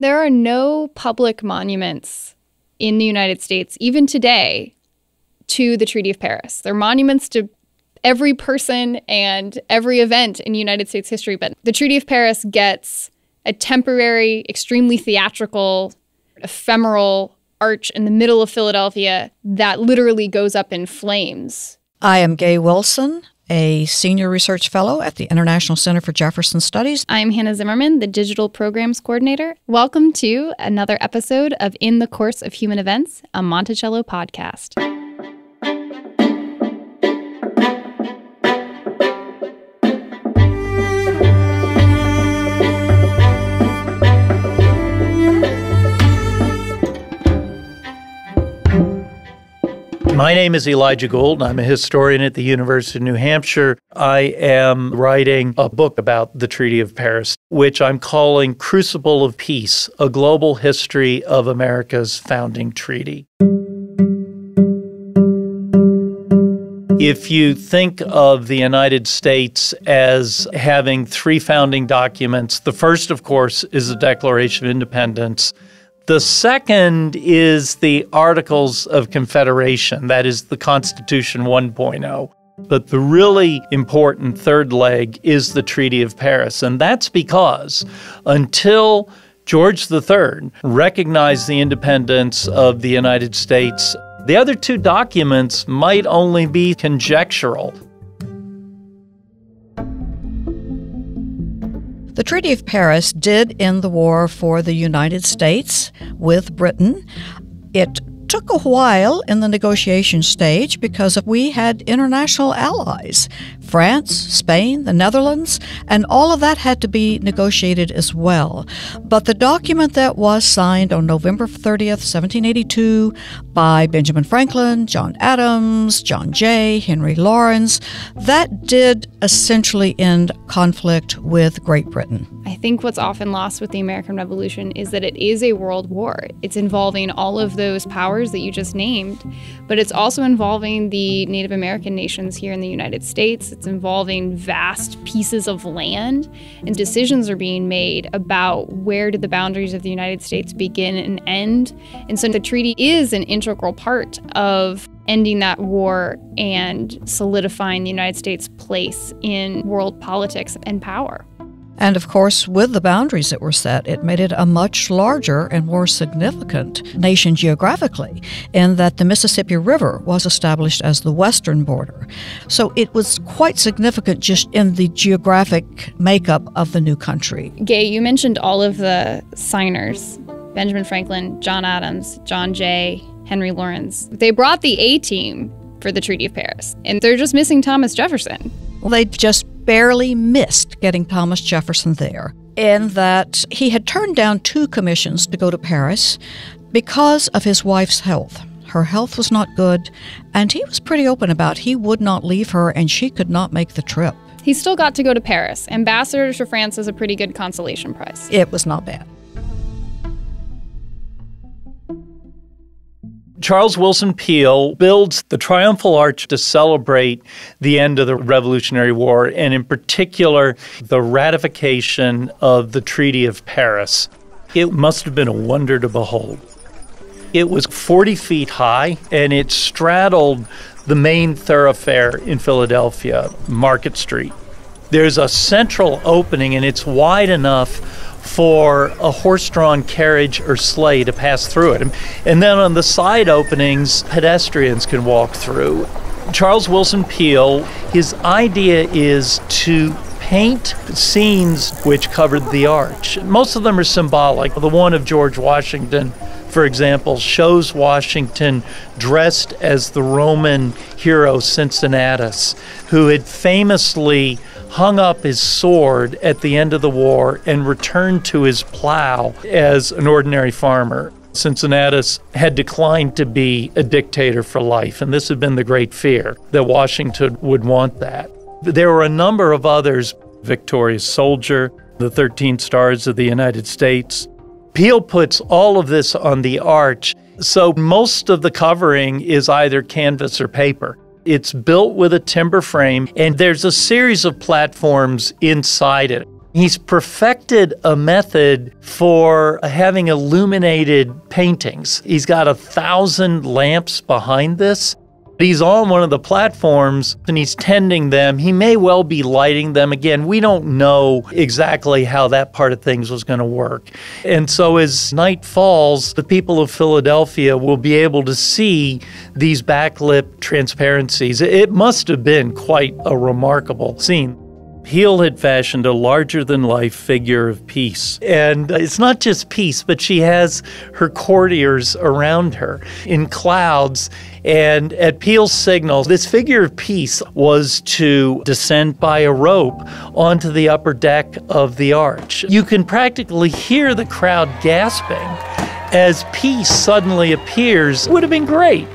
There are no public monuments in the United States, even today, to the Treaty of Paris. They're monuments to every person and every event in United States history, but the Treaty of Paris gets a temporary, extremely theatrical, ephemeral arch in the middle of Philadelphia that literally goes up in flames. I am Gaye Wilson, a senior research fellow at the International Center for Jefferson Studies. I'm Hannah Zimmerman, the digital programs coordinator. Welcome to another episode of In the Course of Human Events, a Monticello podcast. My name is Eliga Gould. I'm a historian at the University of New Hampshire. I am writing a book about the Treaty of Paris, which I'm calling Crucible of Peace A Global History of America's Founding Treaty. If you think of the United States as having three founding documents, the first, of course, is the Declaration of Independence. The second is the Articles of Confederation, that is the Constitution 1.0. But the really important third leg is the Treaty of Paris. And that's because until George III recognized the independence of the United States, the other two documents might only be conjectural. The Treaty of Paris did end the war for the United States with Britain. It took a while in the negotiation stage because we had international allies France, Spain, the Netherlands, and all of that had to be negotiated as well. But the document that was signed on November 30th, 1782, by Benjamin Franklin, John Adams, John Jay, Henry Laurens, that did essentially end conflict with Great Britain. I think what's often lost with the American Revolution is that it is a world war. It's involving all of those powers that you just named, but it's also involving the Native American nations here in the United States. It's involving vast pieces of land, and decisions are being made about where do the boundaries of the United States begin and end. And so the treaty is an integral part of ending that war and solidifying the United States' place in world politics and power. And of course, with the boundaries that were set, it made it a much larger and more significant nation geographically, in that the Mississippi River was established as the western border. So it was quite significant just in the geographic makeup of the new country. Gaye, you mentioned all of the signers Benjamin Franklin, John Adams, John Jay, Henry Laurens. They brought the A team for the Treaty of Paris, and they're just missing Thomas Jefferson. Well, they just barely missed getting Thomas Jefferson there, in that he had turned down two commissions to go to Paris because of his wife's health. Her health was not good, and he was pretty open about he would not leave her and she could not make the trip. He still got to go to Paris. Ambassador to France is a pretty good consolation prize. It was not bad. Charles Willson Peale builds the Triumphal Arch to celebrate the end of the Revolutionary War, and in particular, the ratification of the Treaty of Paris. It must have been a wonder to behold. It was 40 feet high, and it straddled the main thoroughfare in Philadelphia, Market Street. There's a central opening, and it's wide enough for a horse drawn carriage or sleigh to pass through it. And then on the side openings, pedestrians can walk through. Charles Willson Peale, his idea is to paint scenes which covered the arch. Most of them are symbolic. The one of George Washington, for example, shows Washington dressed as the Roman hero Cincinnatus, who had famously hung up his sword at the end of the war and returned to his plow as an ordinary farmer. Cincinnatus had declined to be a dictator for life, and this had been the great fear that Washington would want that. There were a number of others Victorious Soldier, the 13 Stars of the United States. Peale puts all of this on the arch, so most of the covering is either canvas or paper. It's built with a timber frame, and there's a series of platforms inside it. He's perfected a method for having illuminated paintings. He's got a thousand lamps behind this. He's on one of the platforms and he's tending them. He may well be lighting them. Again, we don't know exactly how that part of things was going to work. And so as night falls, the people of Philadelphia will be able to see these backlit transparencies. It must have been quite a remarkable scene. Peale had fashioned a larger than life figure of peace. And it's not just peace, but she has her courtiers around her in clouds. And at Peale's signal, this figure of peace was to descend by a rope onto the upper deck of the arch. You can practically hear the crowd gasping as peace suddenly appears. Would have been great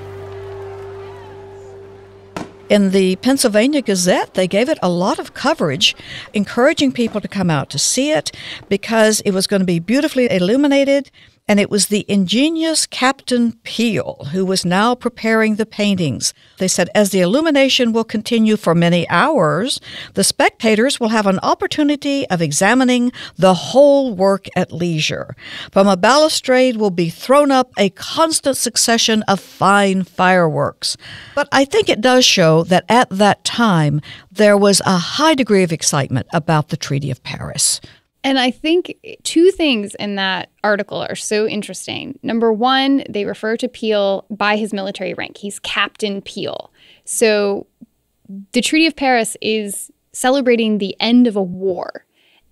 in the Pennsylvania Gazette, they gave it a lot of coverage, encouraging people to come out to see it because it was going to be beautifully illuminated and it was the ingenious Captain Peale who was now preparing the paintings. They said, as the illumination will continue for many hours, the spectators will have an opportunity of examining the whole work at leisure. From a balustrade will be thrown up a constant succession of fine fireworks. But I think it does show that at that time, there was a high degree of excitement about the Treaty of Paris. And I think two things in that article are so interesting. Number one, they refer to Peale by his military rank. He's Captain Peale. So the Treaty of Paris is celebrating the end of a war.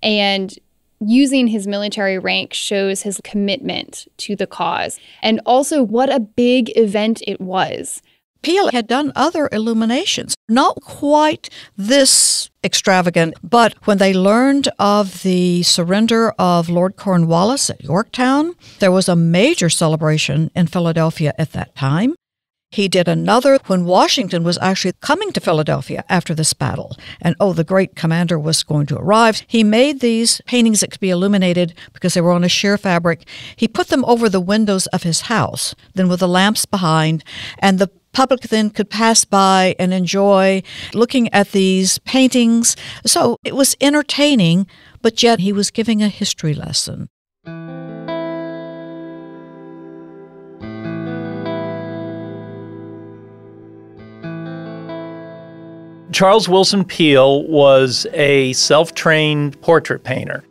And using his military rank shows his commitment to the cause. And also, what a big event it was. Peale had done other illuminations, not quite this extravagant, but when they learned of the surrender of Lord Cornwallis at Yorktown, there was a major celebration in Philadelphia at that time. He did another when Washington was actually coming to Philadelphia after this battle. And oh, the great commander was going to arrive. He made these paintings that could be illuminated because they were on a sheer fabric. He put them over the windows of his house, then with the lamps behind. And the public then could pass by and enjoy looking at these paintings. So it was entertaining, but yet he was giving a history lesson. Charles Willson Peale was a self trained portrait painter.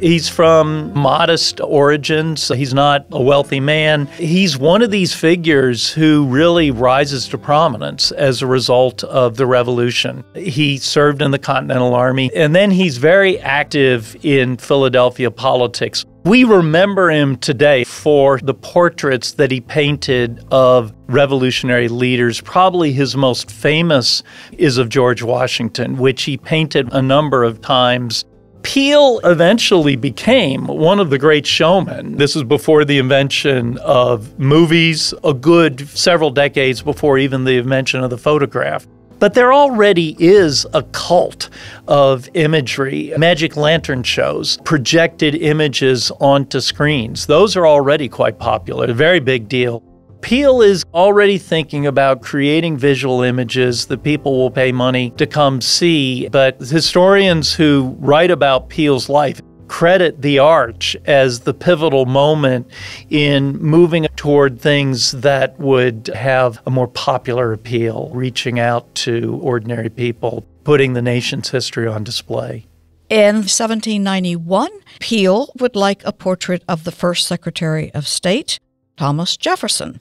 He's from modest origins. He's not a wealthy man. He's one of these figures who really rises to prominence as a result of the revolution. He served in the Continental Army, and then he's very active in Philadelphia politics. We remember him today for the portraits that he painted of revolutionary leaders. Probably his most famous is of George Washington, which he painted a number of times Peale eventually became one of the great showmen. This is before the invention of movies, a good several decades before even the invention of the photograph. But there already is a cult of imagery, magic lantern shows, projected images onto screens. Those are already quite popular, a very big deal. Peale is already thinking about creating visual images that people will pay money to come see, but historians who write about Peale's life credit the arch as the pivotal moment in moving toward things that would have a more popular appeal, reaching out to ordinary people, putting the nation's history on display. In 1791, Peale would like a portrait of the first Secretary of State. Thomas Jefferson.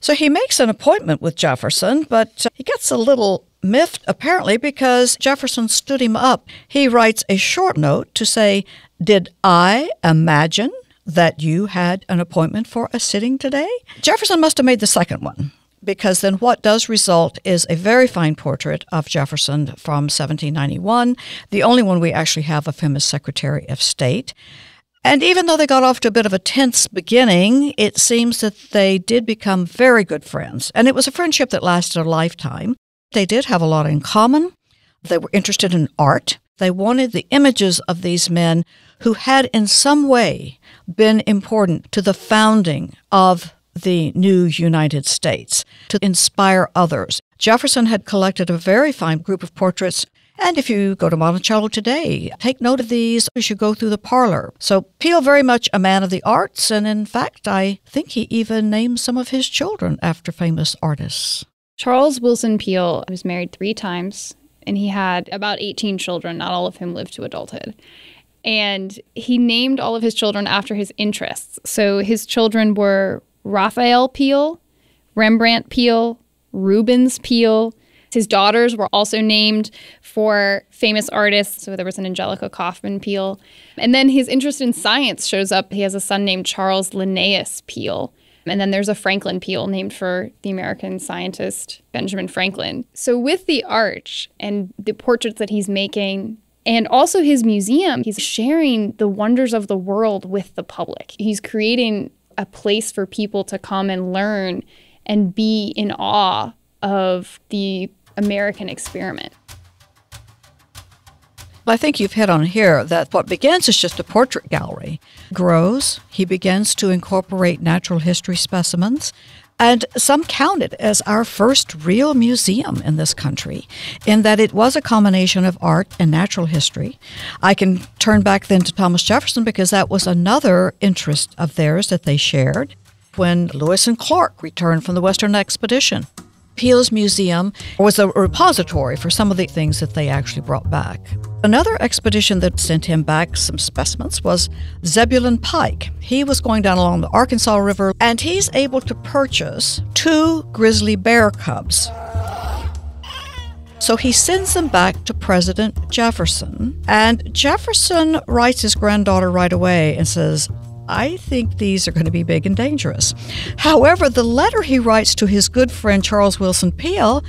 So he makes an appointment with Jefferson, but uh, he gets a little miffed apparently because Jefferson stood him up. He writes a short note to say, Did I imagine that you had an appointment for a sitting today? Jefferson must have made the second one because then what does result is a very fine portrait of Jefferson from 1791, the only one we actually have of him as Secretary of State. And even though they got off to a bit of a tense beginning, it seems that they did become very good friends. And it was a friendship that lasted a lifetime. They did have a lot in common. They were interested in art. They wanted the images of these men who had in some way been important to the founding of the new United States to inspire others. Jefferson had collected a very fine group of portraits And if you go to Monticello today, take note of these as you go through the parlor. So Peale very much a man of the arts, and in fact, I think he even named some of his children after famous artists. Charles Willson Peale was married three times, and he had about 18 children, not all of whom lived to adulthood. And he named all of his children after his interests. So his children were Raphael Peale, Rembrandt Peale, Rubens Peale, his daughters were also named for famous artists. So there was an Angelica Kauffman Peale. And then his interest in science shows up. He has a son named Charles Linnaeus Peale. And then there's a Franklin Peale named for the American scientist Benjamin Franklin. So, with the arch and the portraits that he's making, and also his museum, he's sharing the wonders of the world with the public. He's creating a place for people to come and learn and be in awe of the American experiment. I think you've hit on here that what begins as just a portrait gallery grows. He begins to incorporate natural history specimens, and some count it as our first real museum in this country, in that it was a combination of art and natural history. I can turn back then to Thomas Jefferson because that was another interest of theirs that they shared when Lewis and Clark returned from the Western Expedition. Peale's Museum was a repository for some of the things that they actually brought back. Another expedition that sent him back some specimens was Zebulon Pike. He was going down along the Arkansas River and he's able to purchase two grizzly bear cubs. So he sends them back to President Jefferson, and Jefferson writes his granddaughter right away and says, I think these are going to be big and dangerous. However, the letter he writes to his good friend Charles Willson Peale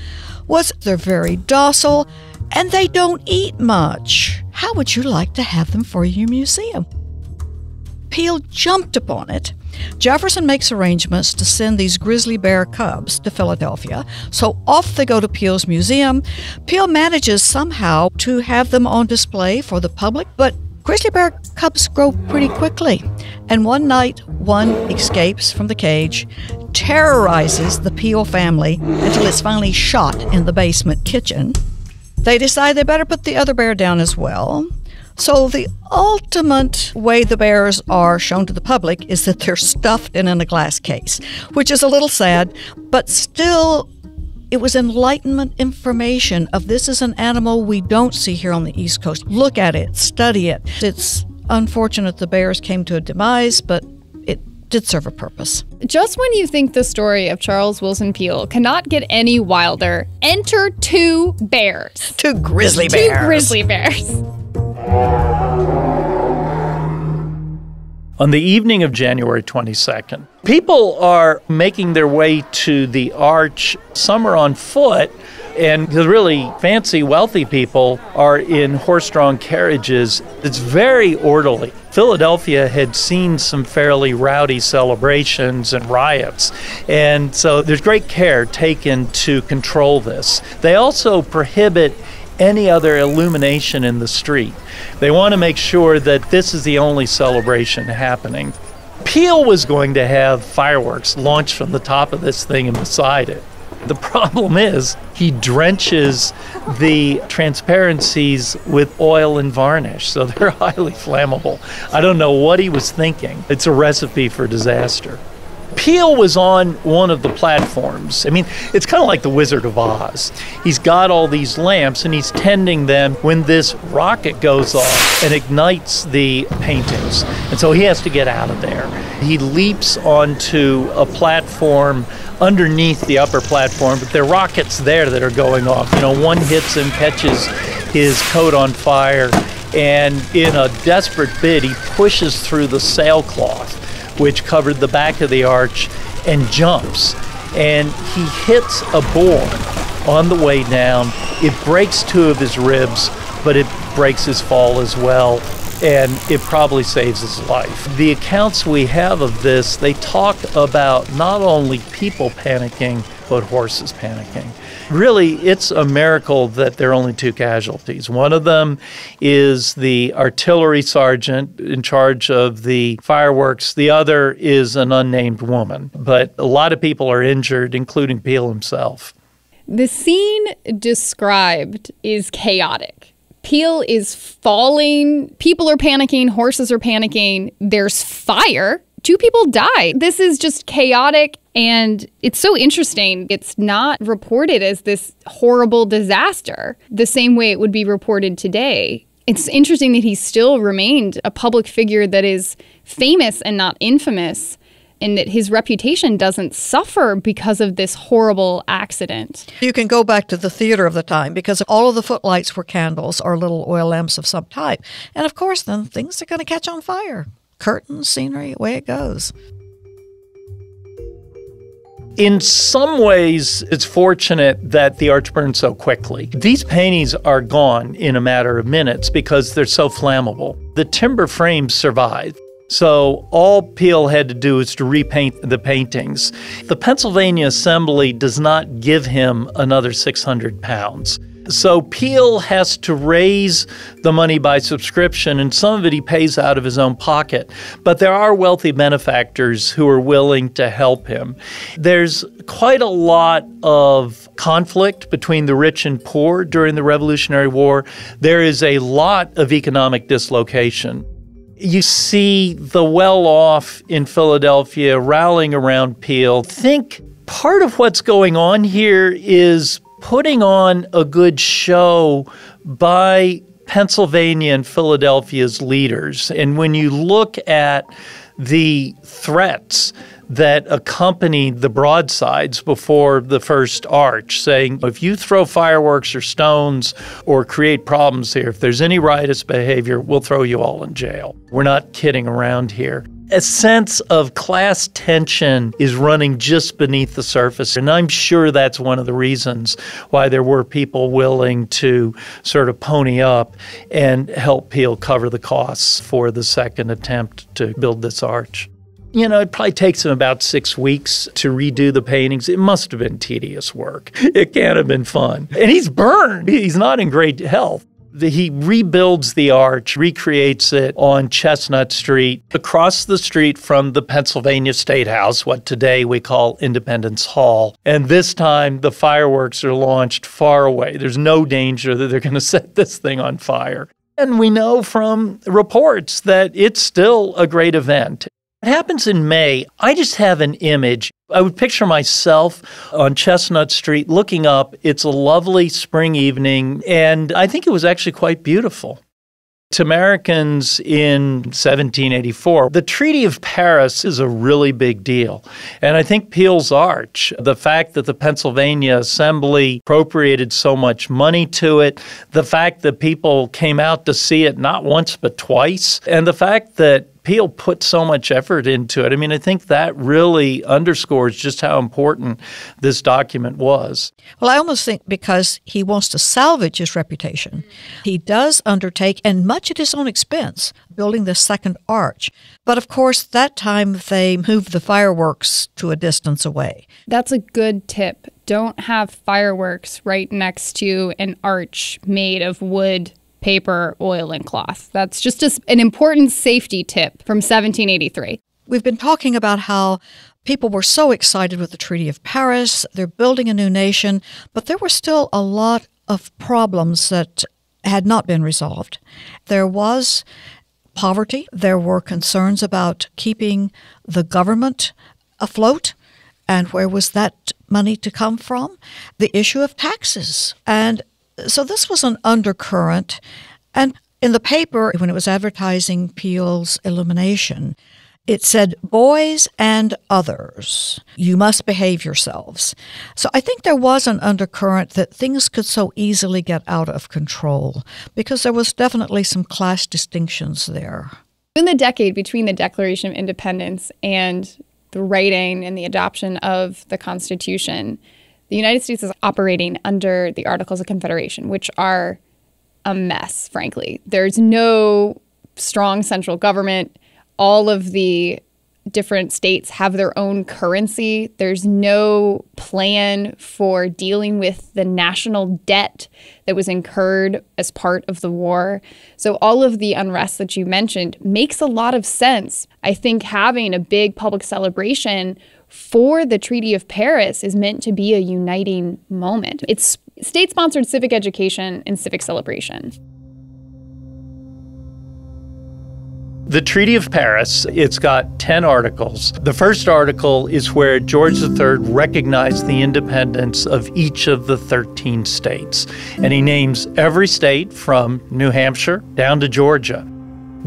was they're very docile and they don't eat much. How would you like to have them for your museum? Peale jumped upon it. Jefferson makes arrangements to send these grizzly bear cubs to Philadelphia, so off they go to Peale's museum. Peale manages somehow to have them on display for the public, but Grizzly bear cubs grow pretty quickly, and one night one escapes from the cage, terrorizes the Peale family until it's finally shot in the basement kitchen. They decide they better put the other bear down as well. So, the ultimate way the bears are shown to the public is that they're stuffed and in a glass case, which is a little sad, but still it was enlightenment information of this is an animal we don't see here on the East Coast. Look at it, study it. It's unfortunate the bears came to a demise, but it did serve a purpose. Just when you think the story of Charles Willson Peale cannot get any wilder, enter two bears. Two grizzly bears. Two grizzly bears. on the evening of January 22nd. People are making their way to the arch. Some are on foot, and the really fancy, wealthy people are in horse drawn carriages. It's very orderly. Philadelphia had seen some fairly rowdy celebrations and riots, and so there's great care taken to control this. They also prohibit any other illumination in the street. They want to make sure that this is the only celebration happening. Peale was going to have fireworks launched from the top of this thing and beside it. The problem is he drenches the transparencies with oil and varnish, so they're highly flammable. I don't know what he was thinking. It's a recipe for disaster. Peale was on one of the platforms. I mean, it's kind of like the Wizard of Oz. He's got all these lamps and he's tending them when this rocket goes off and ignites the paintings. And so he has to get out of there. He leaps onto a platform underneath the upper platform, but there are rockets there that are going off. You know, one hits him, catches his coat on fire, and in a desperate bid, he pushes through the sailcloth which covered the back of the arch, and jumps. And he hits a board on the way down. It breaks two of his ribs, but it breaks his fall as well. And it probably saves his life. The accounts we have of this, they talk about not only people panicking, but horses panicking really, it's a miracle that there are only two casualties. One of them is the artillery sergeant in charge of the fireworks, the other is an unnamed woman. But a lot of people are injured, including Peale himself. The scene described is chaotic. Peale is falling, people are panicking, horses are panicking, there's fire. Two people die. This is just chaotic and it's so interesting. It's not reported as this horrible disaster the same way it would be reported today. It's interesting that he still remained a public figure that is famous and not infamous and that his reputation doesn't suffer because of this horrible accident. You can go back to the theater of the time because all of the footlights were candles or little oil lamps of some type. And of course, then things are going to catch on fire. Curtains, scenery, away it goes. In some ways, it's fortunate that the arch burned so quickly. These paintings are gone in a matter of minutes because they're so flammable. The timber frames survived. So all Peale had to do is to repaint the paintings. The Pennsylvania Assembly does not give him another 600 pounds. So Peale has to raise the money by subscription, and some of it he pays out of his own pocket. But there are wealthy benefactors who are willing to help him. There's quite a lot of conflict between the rich and poor during the Revolutionary War. There is a lot of economic dislocation. You see the well off in Philadelphia rallying around Peale. Think part of what's going on here is putting on a good show by Pennsylvania and Philadelphia's leaders. And when you look at the threats that accompanied the broadsides before the first arch, saying, if you throw fireworks or stones or create problems here, if there's any riotous behavior, we'll throw you all in jail. We're not kidding around here. A sense of class tension is running just beneath the surface. And I'm sure that's one of the reasons why there were people willing to sort of pony up and help Peale cover the costs for the second attempt to build this arch. You know, it probably takes him about six weeks to redo the paintings. It must have been tedious work. It can't have been fun. And he's burned. He's not in great health. He rebuilds the arch, recreates it on Chestnut Street, across the street from the Pennsylvania State House, what today we call Independence Hall. And this time the fireworks are launched far away. There's no danger that they're going to set this thing on fire. And we know from reports that it's still a great event. It happens in May. I just have an image. I would picture myself on Chestnut Street looking up. It's a lovely spring evening, and I think it was actually quite beautiful. To Americans in 1784, the Treaty of Paris is a really big deal. And I think Peale's Arch, the fact that the Pennsylvania Assembly appropriated so much money to it, the fact that people came out to see it not once but twice, and the fact that Peale put so much effort into it. I mean, I think that really underscores just how important this document was. Well, I almost think because he wants to salvage his reputation, he does undertake, and much at his own expense, building the second arch. But of course, that time they moved the fireworks to a distance away. That's a good tip. Don't have fireworks right next to an arch made of wood paper, oil, and cloth. That's just a, an important safety tip from 1783. We've been talking about how people were so excited with the Treaty of Paris. They're building a new nation, but there were still a lot of problems that had not been resolved. There was poverty, there were concerns about keeping the government afloat. And where was that money to come from? The issue of taxes. And so this was an undercurrent. And in the paper, when it was advertising Peale's illumination, it said, Boys and others, you must behave yourselves. So I think there was an undercurrent that things could so easily get out of control because there was definitely some class distinctions there. In the decade between the Declaration of Independence and the writing and the adoption of the Constitution, the United States is operating under the Articles of Confederation, which are a mess, frankly. There's no strong central government. All of the different states have their own currency. There's no plan for dealing with the national debt that was incurred as part of the war. So, all of the unrest that you mentioned makes a lot of sense. I think having a big public celebration for the Treaty of Paris is meant to be a uniting moment. It's state sponsored civic education and civic celebration. The Treaty of Paris, it's got 10 articles. The first article is where George III recognized the independence of each of the 13 states. And he names every state from New Hampshire down to Georgia.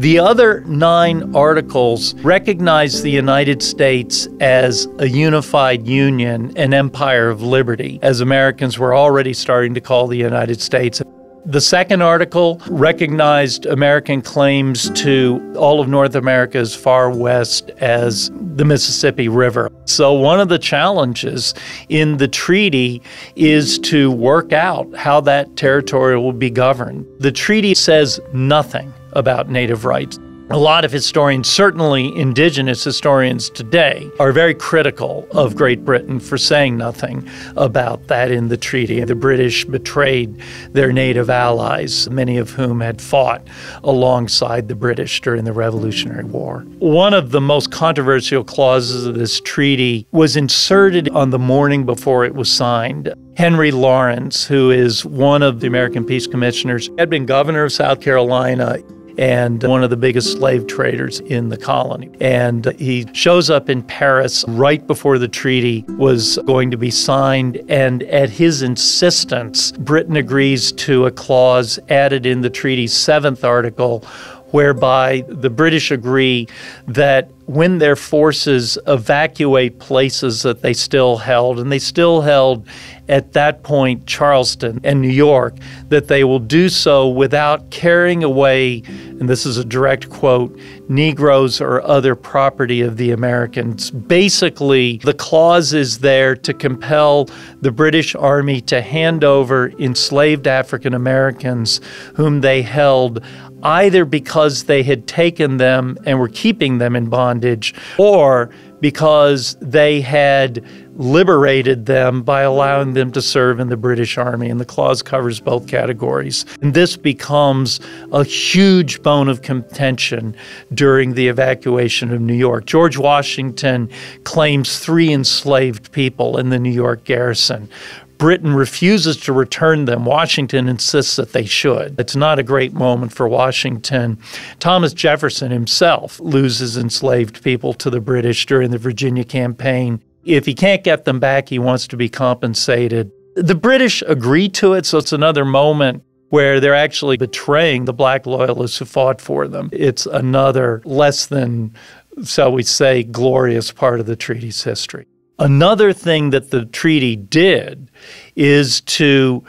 The other nine articles recognize the United States as a unified union, an empire of liberty, as Americans were already starting to call the United States. The second article recognized American claims to all of North America as far west as the Mississippi River. So, one of the challenges in the treaty is to work out how that territory will be governed. The treaty says nothing about native rights. A lot of historians, certainly indigenous historians today, are very critical of Great Britain for saying nothing about that in the treaty. The British betrayed their native allies, many of whom had fought alongside the British during the Revolutionary War. One of the most controversial clauses of this treaty was inserted on the morning before it was signed. Henry Laurens, who is one of the American Peace Commissioners, had been governor of South Carolina and one of the biggest slave traders in the colony. And he shows up in Paris right before the treaty was going to be signed. And at his insistence, Britain agrees to a clause added in the treaty's seventh article whereby the British agree that when their forces evacuate places that they still held, and they still held at that point Charleston and New York, that they will do so without carrying away, and this is a direct quote, Negroes or other property of the Americans. Basically, the clause is there to compel the British Army to hand over enslaved African Americans whom they held either because they had taken them and were keeping them in bondage or because they had liberated them by allowing them to serve in the British Army. And the clause covers both categories. And this becomes a huge bone of contention during the evacuation of New York. George Washington claims three enslaved people in the New York garrison. Britain refuses to return them. Washington insists that they should. It's not a great moment for Washington. Thomas Jefferson himself loses enslaved people to the British during the Virginia campaign. If he can't get them back, he wants to be compensated. The British agree to it, so it's another moment where they're actually betraying the black loyalists who fought for them. It's another less than, shall we say, glorious part of the treaty's history. Another thing that the treaty did is to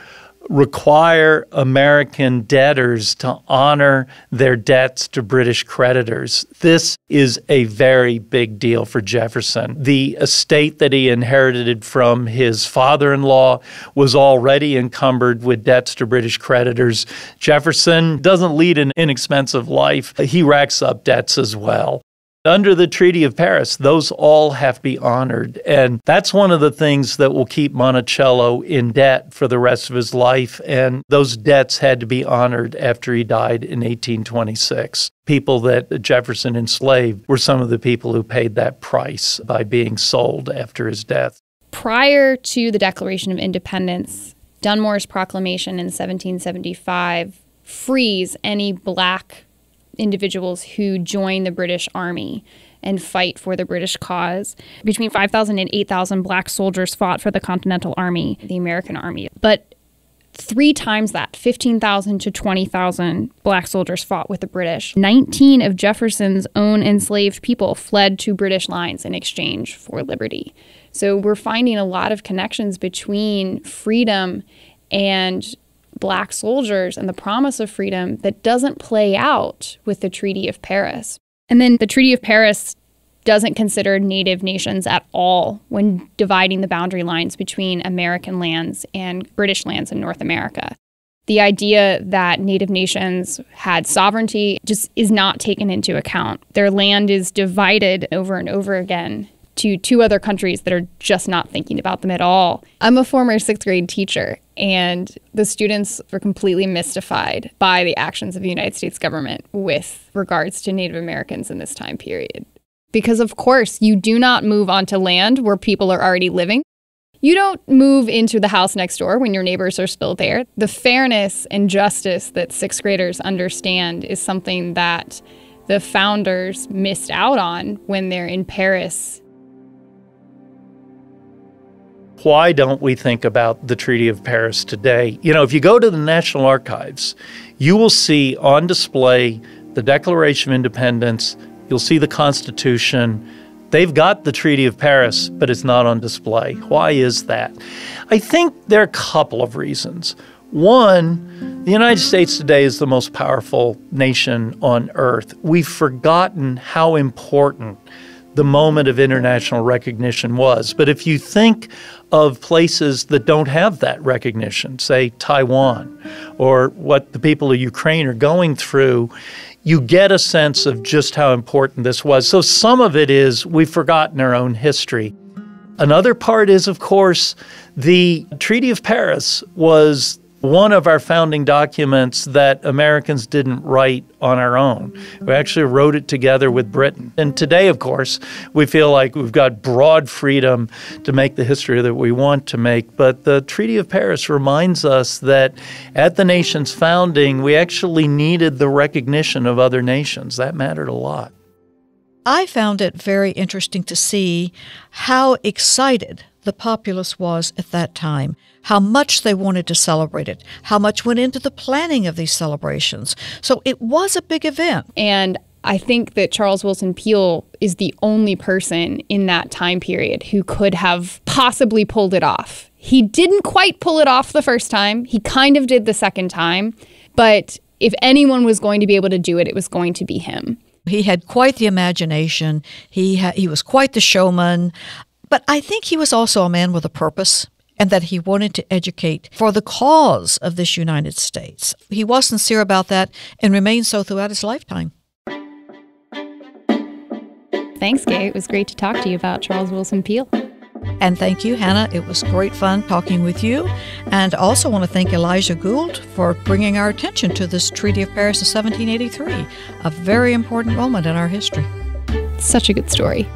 require American debtors to honor their debts to British creditors. This is a very big deal for Jefferson. The estate that he inherited from his father in law was already encumbered with debts to British creditors. Jefferson doesn't lead an inexpensive life, he racks up debts as well. Under the Treaty of Paris, those all have to be honored. And that's one of the things that will keep Monticello in debt for the rest of his life. And those debts had to be honored after he died in 1826. People that Jefferson enslaved were some of the people who paid that price by being sold after his death. Prior to the Declaration of Independence, Dunmore's proclamation in 1775 frees any black individuals who join the British Army and fight for the British cause. Between 5,000 and 8,000 black soldiers fought for the Continental Army, the American Army. But three times that 15,000 to 20,000 black soldiers fought with the British. 19 of Jefferson's own enslaved people fled to British lines in exchange for liberty. So we're finding a lot of connections between freedom and black soldiers and the promise of freedom that doesn't play out with the Treaty of Paris. And then the Treaty of Paris doesn't consider native nations at all when dividing the boundary lines between American lands and British lands in North America. The idea that native nations had sovereignty just is not taken into account. Their land is divided over and over again to two other countries that are just not thinking about them at all. I'm a former sixth grade teacher, and the students were completely mystified by the actions of the United States government with regards to Native Americans in this time period. Because, of course, you do not move onto land where people are already living. You don't move into the house next door when your neighbors are still there. The fairness and justice that sixth graders understand is something that the founders missed out on when they're in Paris why don't we think about the Treaty of Paris today? You know, if you go to the National Archives, you will see on display the Declaration of Independence, you'll see the Constitution. They've got the Treaty of Paris, but it's not on display. Why is that? I think there are a couple of reasons. One, the United States today is the most powerful nation on earth. We've forgotten how important the moment of international recognition was. But if you think of places that don't have that recognition, say Taiwan, or what the people of Ukraine are going through, you get a sense of just how important this was. So some of it is we've forgotten our own history. Another part is, of course, the Treaty of Paris was one of our founding documents that Americans didn't write on our own. We actually wrote it together with Britain. And today, of course, we feel like we've got broad freedom to make the history that we want to make. But the Treaty of Paris reminds us that at the nation's founding, we actually needed the recognition of other nations. That mattered a lot. I found it very interesting to see how excited the populace was at that time, how much they wanted to celebrate it, how much went into the planning of these celebrations. So it was a big event. And I think that Charles Willson Peale is the only person in that time period who could have possibly pulled it off. He didn't quite pull it off the first time, he kind of did the second time, but if anyone was going to be able to do it, it was going to be him. He had quite the imagination. He ha- he was quite the showman. But I think he was also a man with a purpose and that he wanted to educate for the cause of this United States. He was sincere about that and remained so throughout his lifetime. Thanks, Gaye. It was great to talk to you about Charles Willson Peale. And thank you, Hannah. It was great fun talking with you. And also want to thank Eliga Gould for bringing our attention to this Treaty of Paris of 1783, a very important moment in our history. Such a good story.